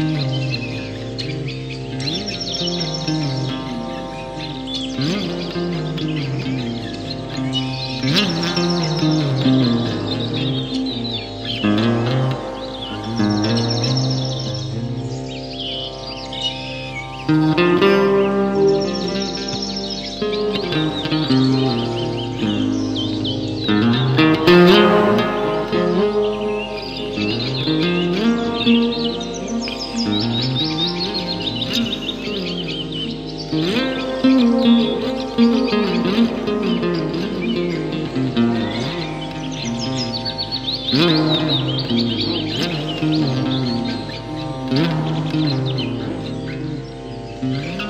Música Mm-hmm.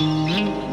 Música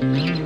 Mm-hmm.